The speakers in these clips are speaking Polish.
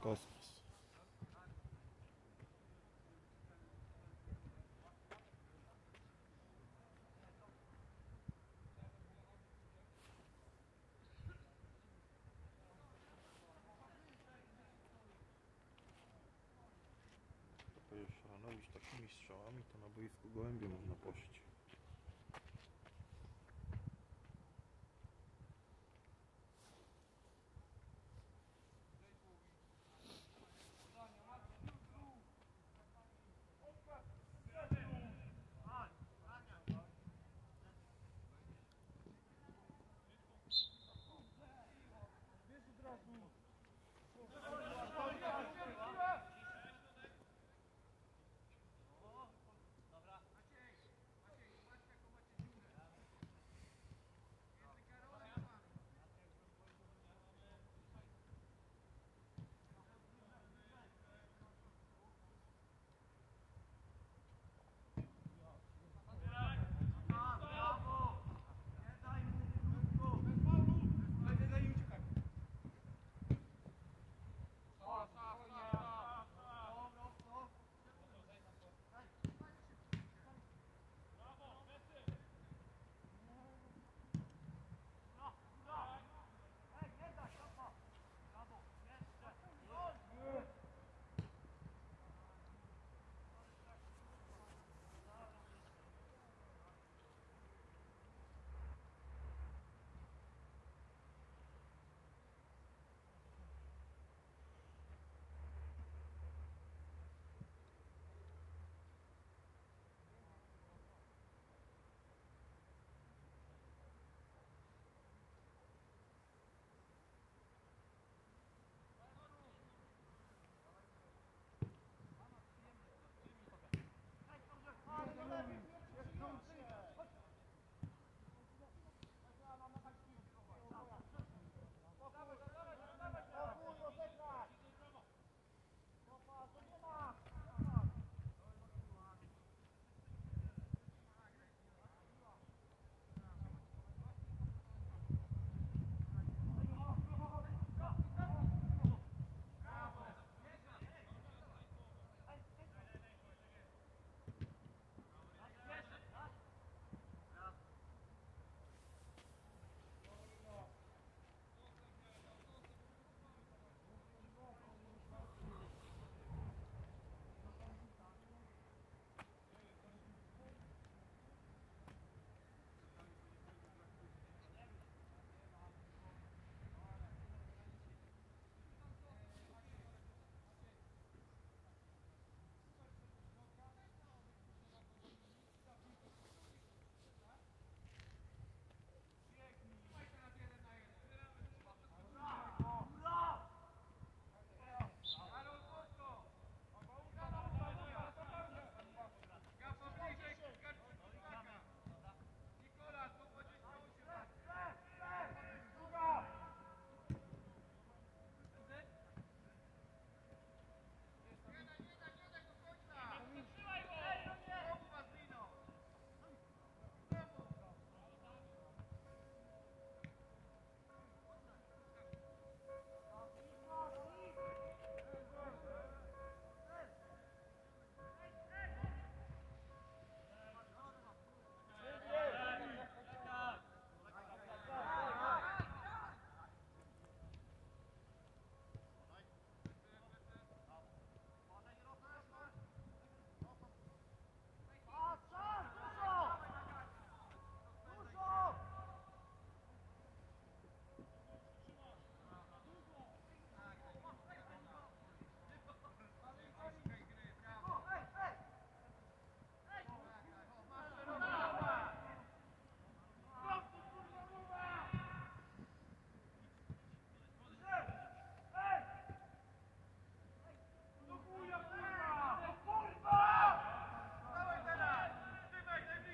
Kosmos. Szaranowić takimi strzałami, to na boisku gołębie można posić.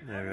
Nie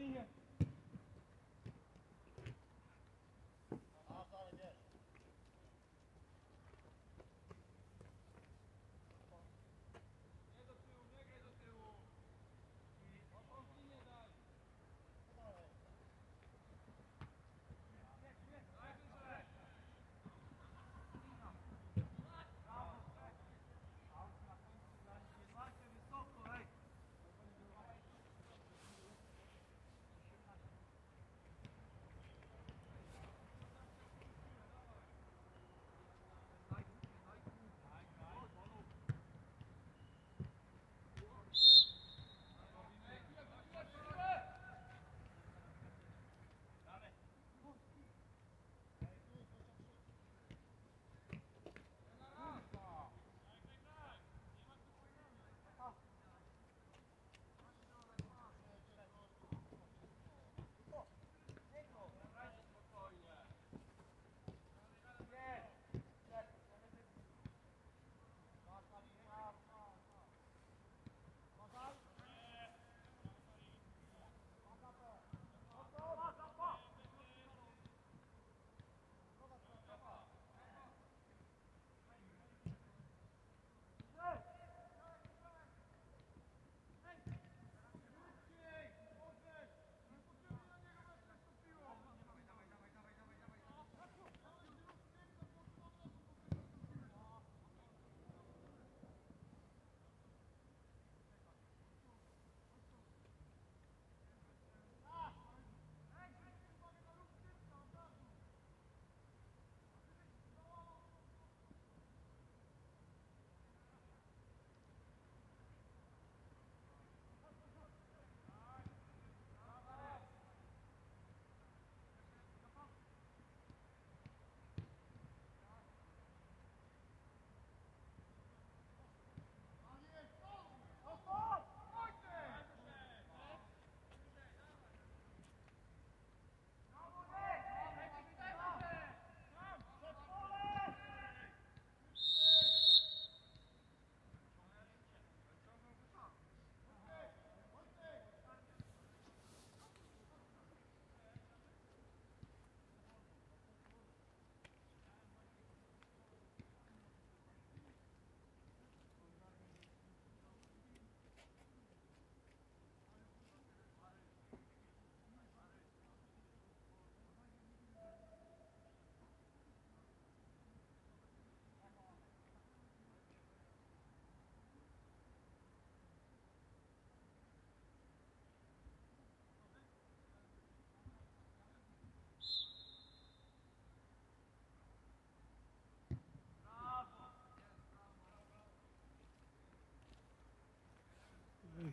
linha.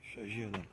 Exagero, né?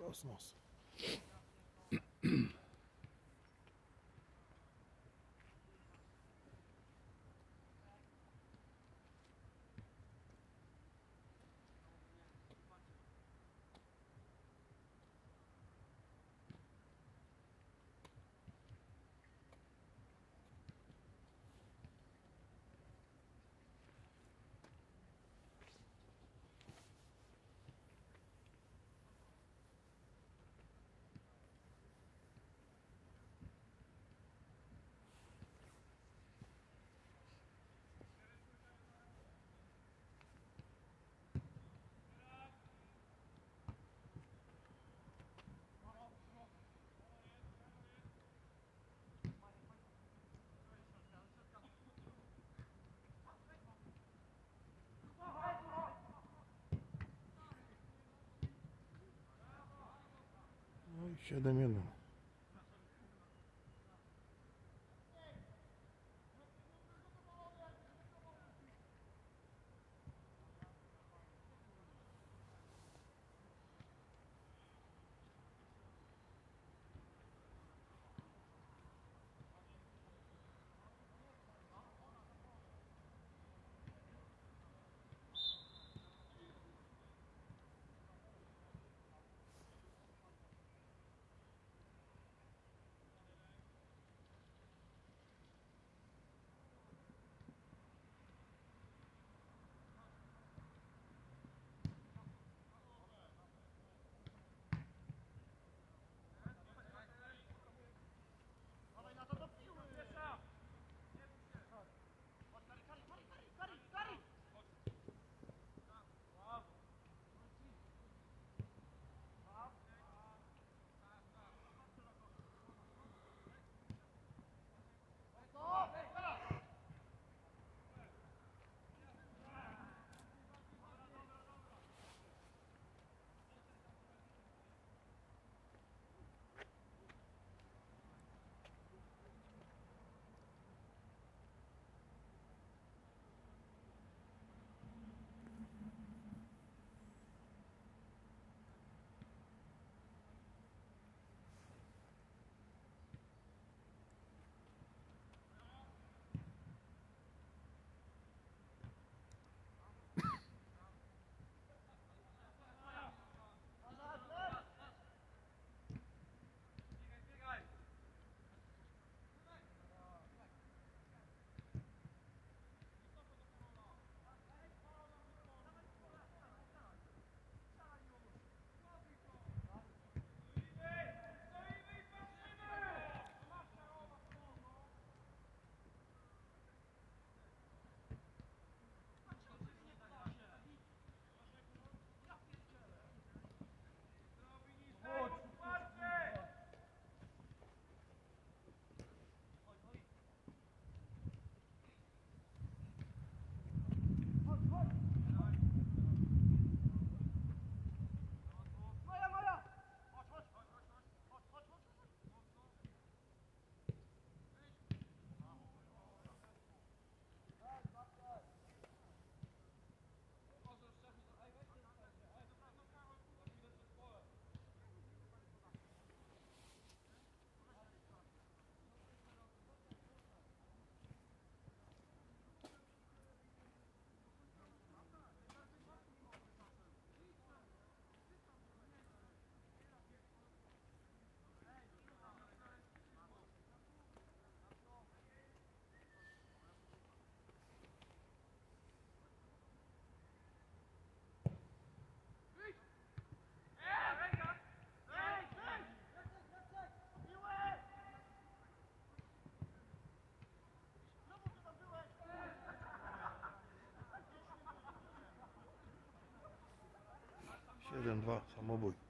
Kosmos. Що до? 7-2, samobój.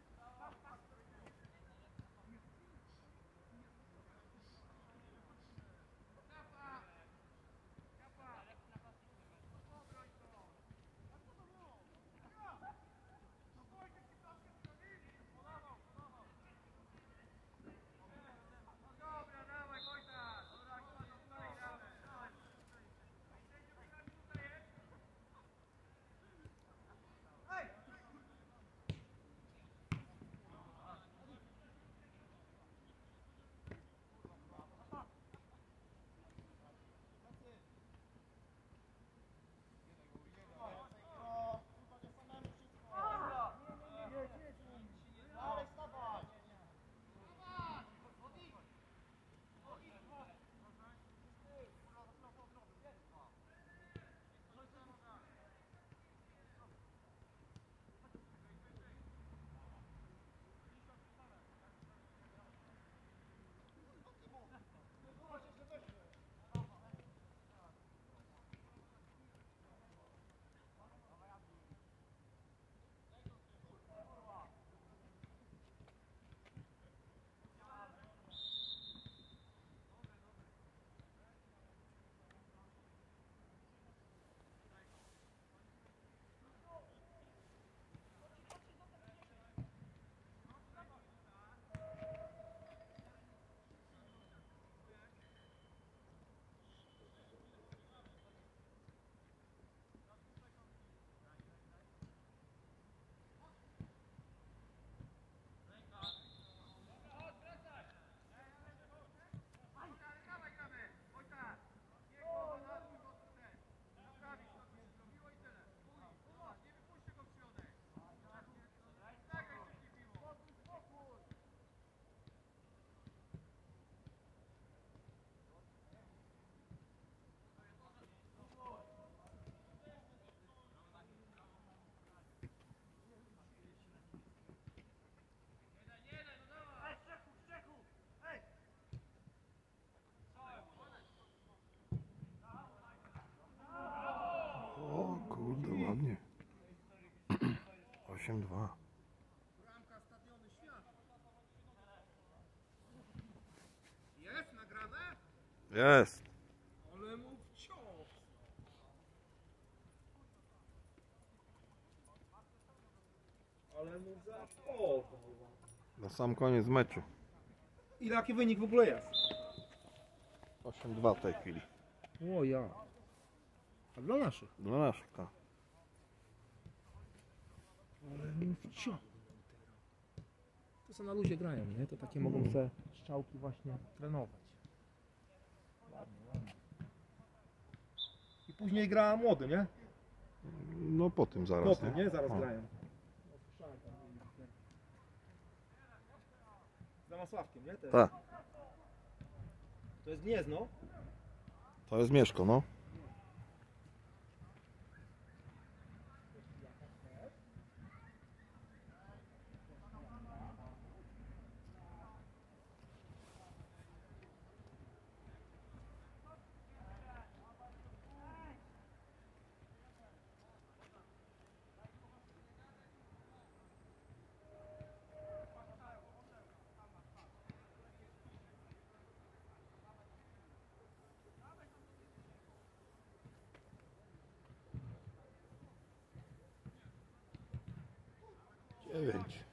8-2. Bramka Stadiony Świat. Jest nagrane? Jest. Ale mu wciąż. Ale mu zachował. Na sam koniec meczu. Ile jaki wynik w ogóle jest? 8-2 w tej chwili. O ja. A dla naszych. Dla naszych, tak. Ale wciął. To co na luzie grają, nie? To takie mogą te strzałki właśnie trenować. Ładnie, ładnie. I później gra młody, nie? No po tym zaraz, Potem, nie? Zaraz O. grają. Z Zamasławkiem, nie? Też. Tak, To jest Gniezno. to jest Mieszko, no. message.